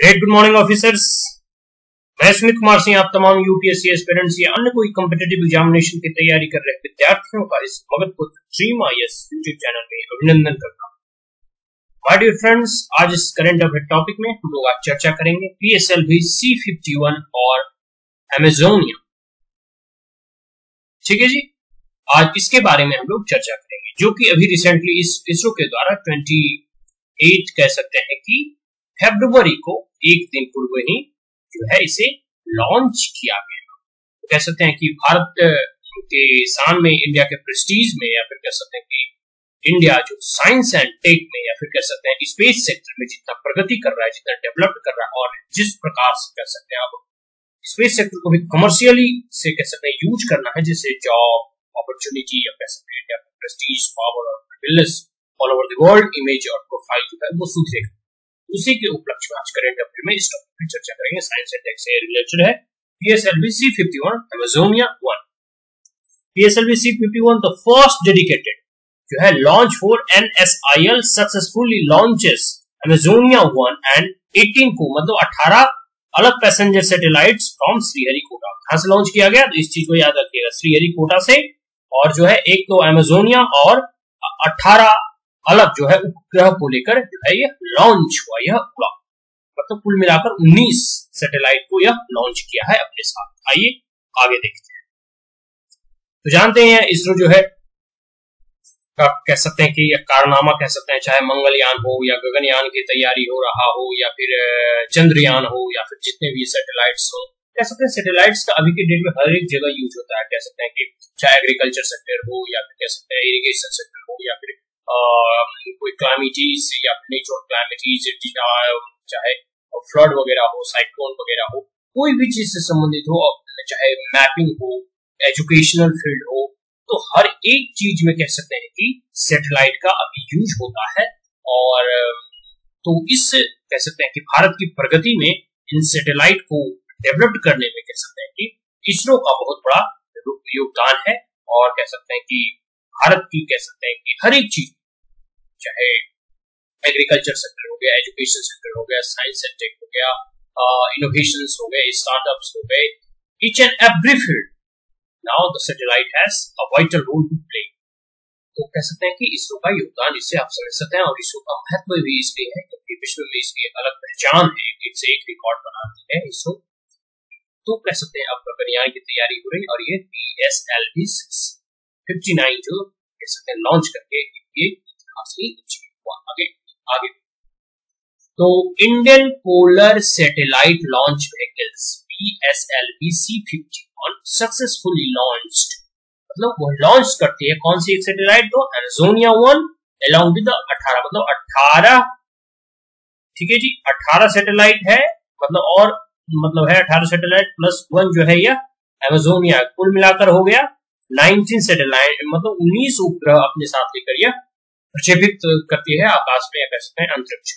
Great good morning officers मैं स्मित कुमार सिंह, आप तमाम यूपीएससी एस्पिरेंट्स या अन्य कोई कम्पिटेटिव एग्जामिनेशन की तैयारी कर रहे विद्यार्थियों का इस Magadhputra dream I YouTube channel में अभिनंदन करता हूँ। माय डियर फ्रेंड्स आज इस करंट अफेयर टॉपिक में हम लोग आज चर्चा करेंगे पीएसएलवी सी फिफ्टी वन और एमेजोनिया ठीक है जी? आज इसके बारे में हम लोग चर्चा करेंगे, जो कि अभी रिसेंटली इस इसरो के द्वारा 28 कह सकते हैं कि फेब्रुवरी को एक दिन पूर्व ही जो है इसे लॉन्च किया गया। तो कह सकते हैं कि भारत के शान में इंडिया के प्रेस्टीज में, या फिर कह सकते हैं कि इंडिया जो साइंस एंड टेक में, या फिर कह सकते हैं स्पेस सेक्टर में जितना प्रगति कर रहा है, जितना डेवलप कर रहा है, और जिस प्रकार से कह सकते हैं आप स्पेस सेक्टर को भी कमर्शियली से कह सकते हैं यूज़ करना है, जैसे जॉब अपॉर्चुनिटी या कह सकते हैं इंडिया प्रेस्टीज पावर और all over the world image और प्रोफ़ाइल जो है वो सुधरेगा। उसी के उपलक्ष्य में आज करेंट अफेयर में इस टॉपिक पर चर्चा करेंगे। साइंस एंड टेक से रिलेटेड है। Amazonia one PSLV C fifty one the first dedicated जो है launch for NSIL successfully launches Amazonia one and 18 को मतलब 18 अलग पैसेंजर सैटेलाइट्स फ्रॉम श्रीहरिकोटा कहाँ से लॉन्च किया गया? तो इस चीज़ को याद रखिएगा श्रीहरिकोटा से। और जो है, एक तो एमेजोनिया और 18 अलग जो है उपग्रह को लेकर जो है ये लॉन्च हुआ, यह ब्लॉक मतलब कुल मिलाकर 19 सैटेलाइट को यह लॉन्च किया है अपने साथ। आइए आगे देखते हैं। तो जानते हैं इसरो जो है आप कह सकते हैं कि यह कारनामा कह सकते हैं, चाहे मंगलयान हो, या गगनयान की तैयारी हो रहा हो, या फिर चंद्रयान हो, या फिर जितने भी सैटेलाइट्स हो, कह सकते हैं सैटेलाइट्स का अभी के डेट में हर एक जगह यूज़ होता है। कह सकते हैं कि, चाहे एग्रीकल्चर सेक्टर हो, या फिर कह सकते हैं इरिगेशन सेक्टर हो, या फिर कोई क्लामिटीज या नेचुरल क्लामिटीज चाहे फ्लड वगैरह हो साइक्लोन वगैरह हो, कोई भी चीज़ से संबंधित हो चाहे मैपिंग हो एजुकेशनल फ़ील्ड हो तो हर एक चीज़ में कह सकते हैं कि सैटेलाइट का अभी यूज़ होता है और तो इस कह सकते हैं कि भारत की प्रगति में इन सैटेलाइट को डेवलप करने में कह सकते हैं कि इसरो का बहुत बड़ा योगदान है और कह सकते हैं कि भारत की कह सकते हैं कि हर एक चीज़ चाहे एग्रीकल्चर सेक्टर हो गया एजुकेशन सेक्टर हो गया साइंस एंड हो गया इनोवेशन हो गए स्टार्टअप्स हो गए each and every field now the satellite has a vital role to play तो कह सकते हैं कि इसरो का योगदान इससे आप समझ सकते हैं और इसरो का महत्व भी इसलिए है, क्योंकि विश्व में इसकी अलग पहचान है एक एक रिकॉर्ड बनाती है इसरो तो कह सकते हैं अब गगनयान की तैयारी हो रही और ये P S L V six fifty nine जो कह सकते हैं लॉन्च करके आगे तो Indian polar satellite launch vehicles P S L V C fifty one successfully launch मतलब वो लॉन्च करती है कौन सी एक सैटेलाइट तो एमेजोनिया वन अलॉन्ग विद अठारह मतलब अठारह। ठीक है जी, अठारह सैटेलाइट है मतलब और मतलब है अठारह सैटेलाइट प्लस वन जो है यह एमेजोनिया कुल मिलाकर हो गया। 19 सैटेलाइट मतलब 19 उपग्रह अपने साथ लेकर यह प्रक्षेपित करती है आकाश में या कह सकते हैं अंतरिक्ष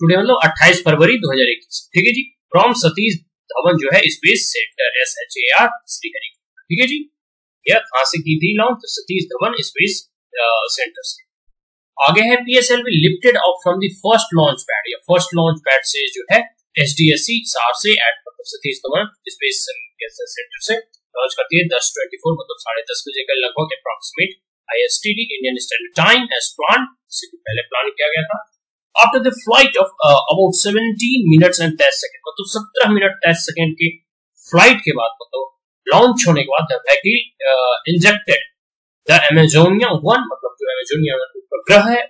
टुडे मतलब 28 फरवरी 2021 ठीक है जी? फ्रॉम सतीश धवन जो है space centre S H A R Shrihari ठीक है जी? यह कहाँ से की थी लॉन्च तो सतीश धवन स्पेस सेंटर से। आगे है PSLV lifted off from the first launch pad या फ़र्स्ट लॉन्च पैड से जो है एसडीएससी सार से एट मतलब सतीश धवन स्पेस सेंटर से लॉन्च करती है। दस ट्वेंटी फोर मतलब साढ़े दस बजे का लगभग approximate ISTD Indian Standard Time as planned. इससे पहले प्लान किया गया था। The flight of uh, about 17 minutes and 10 seconds मतलब 17 मिनट 10 सेकंड की फ़्लाइट के बाद मतलब लॉन्च होने के बाद the vehicle injected the Amazonia one मतलब जो एमेजोनिया उपग्रह है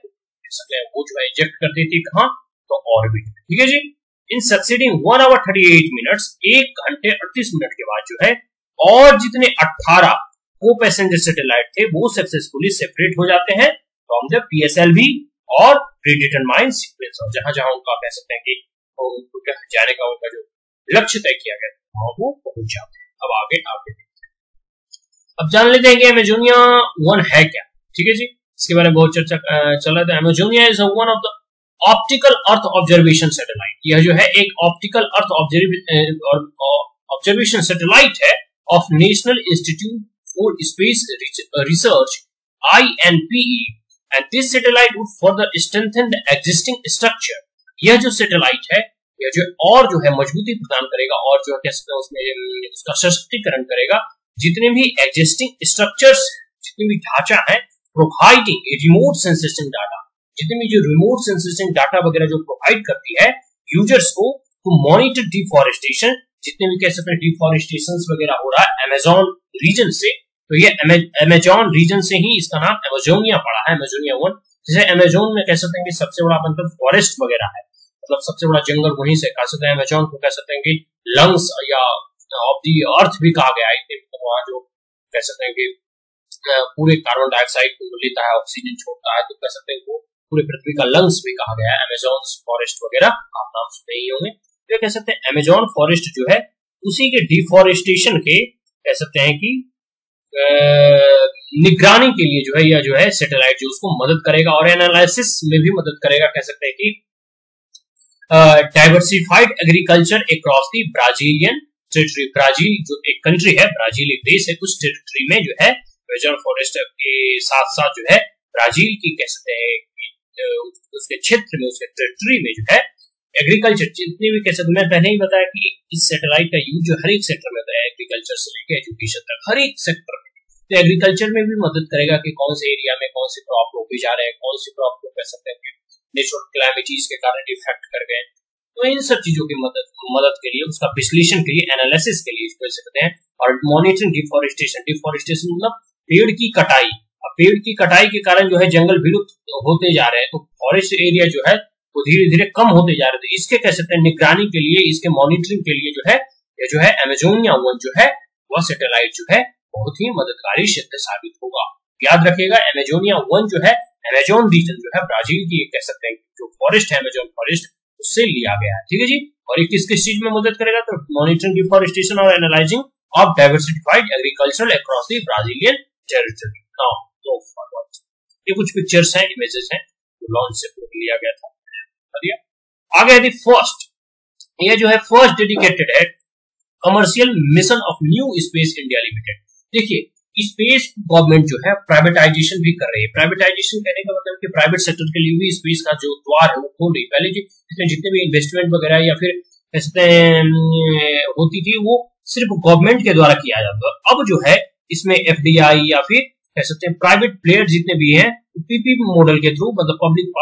वो जो है इंजेक्ट कर देती कहा? तो ऑर्बिट ठीक है जी? In succeeding one hour thirty eight minute एक घंटे अड़तीस मिनट के बाद जो है और जितने 18 को पैसेंजर सैटेलाइट थे, वो सक्सेसफुली सेपरेट हो जाते हैं फ्रॉम द पीएसएलवी और प्रीडिटरमाइन सीक्वेंस और जहाँ जहाँ उनका कह सकते हैं कि उनका जाने का, उनका जो लक्ष्य तय किया गया वो पहुँच जाते हैं। अब आगे आगे अब जान लेते हैं कि एमेजोनिया वन है क्या? ठीक है जी? इसके बारे में बहुत चर्चा चल रहा था। Amazonia is one of the optical earth observation satellite यह जो है, एक ऑप्टिकल अर्थ ऑब्जर्वेशन सैटेलाइट है of national institute for Space Research INPE and this satellite would further strengthen the existing structure. यह जो सैटेलाइट है, यह जो और जो है मजबूती प्रदान करेगा, और जो कह सकते हैं उसमें उसका सशक्तिकरण करेगा जितने भी एग्जिस्टिंग स्ट्रक्चर्स जितने भी ढांचा है प्रोवाइडिंग रिमोट सेंसेसिंग डाटा जितने भी जो रिमोट सेंसेसिंग डाटा वगैरह जो प्रोवाइड करती है यूज़र्स को टू मॉनिटर डिफॉरेस्टेशन जितने भी कह सकते हैं डिफॉरेस्टेशन वगैरह हो रहा है अमेजोन रीजन से तो ये अमेजोन रीजन से ही इसका नाम एमेजोनिया पड़ा है एमेजोनिया वन जैसे अमेजोन में कह सकते हैं कि सबसे बड़ा मतलब फॉरेस्ट वगैरह है। मतलब सबसे बड़ा जंगल वहीं से कह सकते हैं अमेजोन को कह सकते हैं कि लंग्स या ऑफ़ दी अर्थ भी कहा गया है। तो वहाँ जो कह सकते हैं कि पूरे कार्बन डाइऑक्साइड को लेता है ऑक्सीजन छोड़ता है तो कह सकते हैं वो पूरे पृथ्वी का लंग्स भी कहा गया है। अमेजोन फॉरेस्ट वगैरह, आप नाम सुने ही होंगे। तो कह सकते हैं अमेजोन फॉरेस्ट जो है, उसी के डिफॉरेस्टेशन के कह सकते हैं कि निगरानी के लिए जो है, या जो है सैटेलाइट जो उसको मदद करेगा और एनालिसिस में भी मदद करेगा, कह सकते हैं कि diversified agriculture across the Brazilian territory Brazil जो एक कंट्री है, ब्राज़ील एक देश है, उस टेरिटरी में जो है फॉरेस्ट के साथ साथ जो है, ब्राज़ील की कह सकते हैं उसके क्षेत्र में, उसके टेरिटरी में जो है एग्रीकल्चर जितने भी सकते मैं पहले ही बताया कि इस सैटेलाइट का यूज़ हर एक सेक्टर में होता है एग्रीकल्चर से लेकर एजुकेशन तक, हर एक सेक्टर में। तो एग्रीकल्चर में भी मदद करेगा कि कौन से एरिया में कौन से क्रॉप रोपे जा रहे हैं, कौन से क्रॉप को सकते हैं नेचुरल क्लाइमेटीज के कारण इफ़ेक्ट कर गए तो इन सब चीज़ों की मदद मदद के लिए, उसका विश्लेषण के लिए एनालिसिस के लिए कह सकते हैं, और मॉनिटरिंग डिफोरेस्टेशन डिफोरेस्टेशन मतलब पेड़ की कटाई। पेड़ की कटाई के कारण जो है जंगल विलुप्त होते जा रहे हैं तो फॉरेस्ट एरिया जो है वो धीरे धीरे कम होते जा रहे थे। इसके कह सकते हैं, निगरानी के लिए, इसके मॉनिटरिंग के लिए जो है, ये जो है एमेजोनिया वन जो है, वह सैटेलाइट जो है, बहुत ही मददगारी सिद्ध साबित होगा। याद रखिएगा एमेजोनिया वन जो है एमेजोन रीजन जो है, ब्राज़ील की कह सकते हैं, जो फॉरेस्ट है एमेजोन फॉरेस्ट उससे लिया गया है। ठीक है जी? और ये किस किस चीज़ में मदद करेगा? तो मॉनिटरिंग डिफॉरेस्टेशन और analysing of diversified agricultural across the Brazilian territory now no forward ये कुछ पिक्चर्स हैं इमेजेस हैं, जो लॉन्च से लिया गया था। बढ़िया आगे है फ़र्स्ट ये जो है फ़र्स्ट डेडिकेटेड है commercial mission of new space India limited देखिए स्पेस गवर्नमेंट जो है प्राइवेटाइजेशन भी कर रही है। प्राइवेटाइजेशन कहने का मतलब कि प्राइवेट सेक्टर के लिए भी स्पेस का जो द्वार है वो खोल रही पहले जो, इसमें जितने भी इन्वेस्टमेंट वगैरह या फिर होती थी, वो सिर्फ़ गवर्नमेंट के द्वारा किया जाता है अब जो है, इसमें एफडीआई या फिर कह सकते हैं प्राइवेट प्लेयर जितने भी हैं पीपी मॉडल के थ्रू मतलब पब्लिक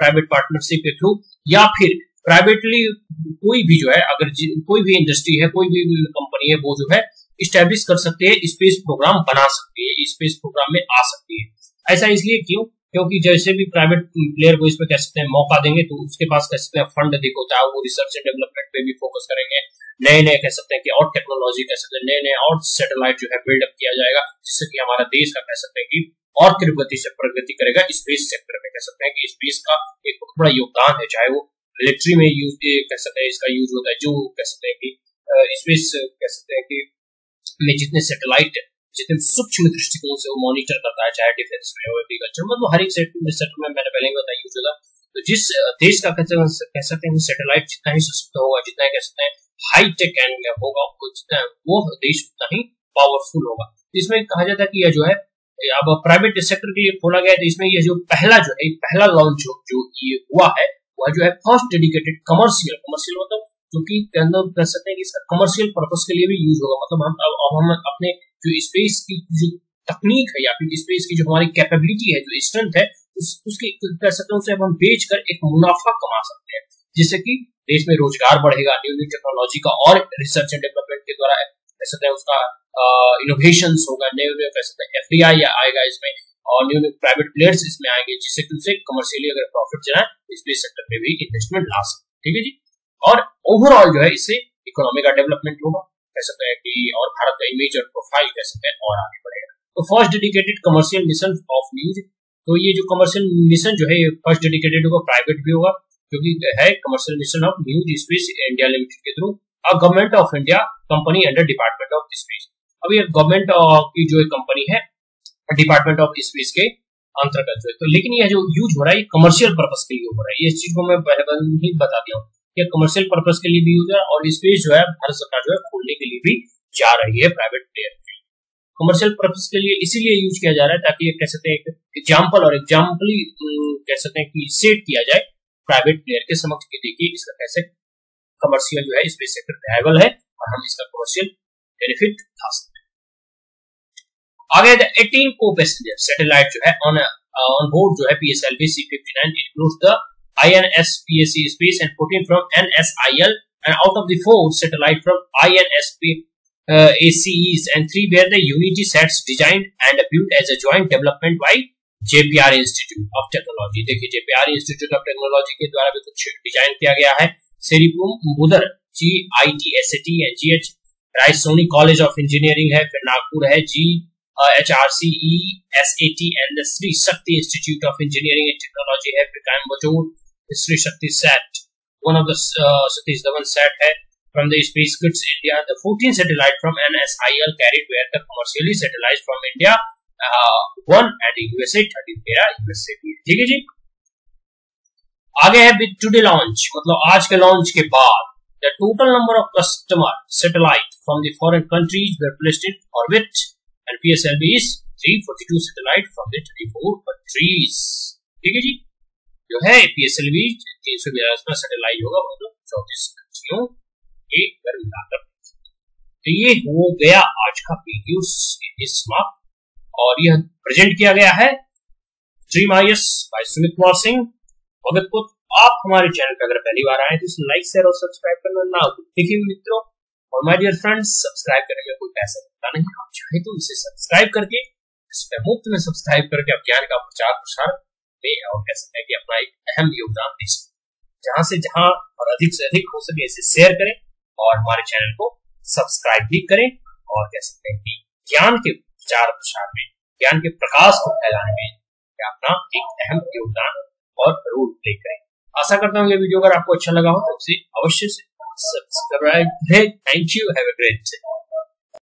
प्राइवेट पार्टनरशिप के थ्रू या फिर प्राइवेटली कोई भी जो है, अगर कोई भी इंडस्ट्री है, कोई भी कंपनी है, वो जो है स्टेब्लिश कर सकते हैं स्पेस प्रोग्राम बना सकती है स्पेस प्रोग्राम में आ सकती है। ऐसा इसलिए क्यों? क्योंकि जैसे भी प्राइवेट प्लेयर को इसमें कह सकते हैं मौका देंगे तो उसके पास कह सकते हैं फंड अधिक होता है वो रिसर्च एंड डेवलपमेंट पे भी फोकस करेंगे। नए नए कह सकते हैं कि और टेक्नोलॉजी कह सकते हैं नए नए और सैटेलाइट जो है बिल्डअप किया जाएगा, जिससे कि हमारा देश का कह सकते हैं कि और तीव्र से प्रगति करेगा। स्पेस सेक्टर में कह सकते हैं कि स्पेस का एक बहुत बड़ा योगदान है, चाहे वो मिलिट्री में यूज़ कह सकते हैं, इसका यूज़ होता है, जो कह सकते हैं कि स्पेस कह सकते हैं कि, में जितने सैटेलाइट सूक्ष्म दृष्टिकोण से वो मॉनिटर करता है, चाहे डिफेंस में हो एग्रीकल्चर मतलब हर एक सेक्टर में मैंने पहले ही बताया यूज़ होगा तो जिस देश का कह सकते हैं सैटेलाइट जितना ही सशक्त होगा, जितना ही कह सकते हैं हाई टेक एंड में होगा जितना वो देश उतना ही पावरफुल होगा। इसमें कहा जाता है कि यह जो है, अब प्राइवेट सेक्टर के लिए खोला गया है तो इसमें यह जो पहला जो है पहला लॉन्च जो ये हुआ है, वह जो है फ़र्स्ट डेडिकेटेड कमर्शियल कमर्शियल मतलब जो कि कर सकते हैं कि इसका कमर्शियल पर्पज के लिए भी यूज़ होगा। मतलब हम अब हम अपने जो स्पेस की जो तकनीक है या फिर स्पेस की जो हमारी कैपेबिलिटी है जो स्ट्रेंथ है उस, उसके कह सकते हैं उसे हम बेच कर एक मुनाफा कमा सकते हैं। जिससे कि देश में रोज़गार बढ़ेगा न्यू न्यू टेक्नोलॉजी का और रिसर्च एंड डेवलपमेंट के द्वारा कह सकते हैं उसका इनोवेशन होगा न्यू न्यू कह सकते हैं एफ़ आएगा इसमें और न्यू न्यू प्राइवेट प्लेयर्स इसमें आएँगे जिससे कि उसे कमर्शियली अगर प्रॉफिट चलाए स्पेस सेक्टर में भी इन्वेस्टमेंट ला सकते ठीक है जी? और ओवरऑल जो है इससे इकोनॉमी का डेवलपमेंट होगा। कह सकते हैं कि और भारत का इमेज और प्रोफ़ाइल कह सकते हैं और आगे बढ़ेगा। तो first dedicated commercial mission of news तो ये जो कमर्शियल मिशन जो है फ़र्स्ट डेडिकेटेड होगा प्राइवेट भी होगा, क्योंकि है commercial mission of news space India limited के through a government of India company under department of space अब ये गवर्नमेंट की जो कंपनी है डिपार्टमेंट ऑफ़ स्पेस के अंतर्गत जो है। तो लेकिन यह जो यूज़ हो रहा है, ये कमर्शियल पर्पज के लिए हो रहा है। इस चीज़ को मैं पहले ही बता दिया हूँ। या कमर्शियल पर्पज के लिए भी यूज़ है और स्पेस जो है भारत सरकार जो है खोलने के लिए भी जा रही है प्राइवेट प्लेयर के लिए। कमर्शियल पर्पज के लिए इसीलिए यूज़ किया जा रहा है ताकि कह सकते हैं एक एग्ज़ाम्पल और एग्जाम्पली कह सकते हैं कि सेट किया जाए प्राइवेट प्लेयर के समक्ष। कि देखिए इसका कैसे कमर्शियल जो है स्पेस सेक्टर वायबल है और हम इसका कमर्शियल बेनिफिट उठा सकते हैं। आगे 18 को पैसेंजर सैटेलाइट जो है ऑन ऑन बोर्ड जो है PSLV C fifty nine include the INSPAC space and 14 from NSIL and out of the four satellite from INSP uh, ACEs and three were the UEG sets designed and built as a joint development by JPR Institute of Technology. देखिए JPR Institute of Technology के द्वारा भी कुछ design किया गया है सेरिपुम बुदर G I T S T N G H Raisoni college of engineering है फिर नागपुर है G H R C E S A T and Shri Shakti institute of engineering and technology है फिर Coimbatore Sri Shakti sat. One of the uh, Satish Dhawan sat hai from the Space Kids India. The 14 satellite from NSIL carried were the commercially satellites from India. Uh, one at USA, 13 तेरह USA ठीक है जी आगे है with today launch मतलब आज के launch के बाद the total number of customer satellite from the foreign countries were placed in orbit and PSLV is 342 satellite from the 24 countries ठीक है जी जो है पीएसएलवी तीन सौ बयालीस में सेटेलाइज होगा मतलब चौतीस कंट्रियों के घर मिलाकर तो ये हो गया आज का वीडियो समाप्त और यह प्रेजेंट किया गया है। Dream I S by Sumit Kumar Singh Bhagatpur आप हमारे चैनल पर अगर पहली बार आए तो इसे लाइक शेयर और सब्सक्राइब करना ना देखिए मित्रों, और माय डियर फ्रेंड्स सब्सक्राइब करने का कोई पैसा लगता नहीं आप चाहे तो इसे सब्सक्राइब करके, इस पर मुफ़्त में सब्सक्राइब करके आप ज्ञान का प्रचार प्रसार में और कह सकते हैं कि अपना एक अहम योगदान दे सकते जहाँ से जहाँ और अधिक से अधिक हो सके इसे शेयर करें और हमारे चैनल को सब्सक्राइब भी करें और कह सकते हैं कि ज्ञान के प्रचार प्रसार में, ज्ञान के प्रकाश को फैलाने में अपना एक अहम योगदान और रोल प्ले करें। आशा करता हूँ ये वीडियो अगर आपको अच्छा लगा हो तो उसे अवश्य से subscribe thank you have a great day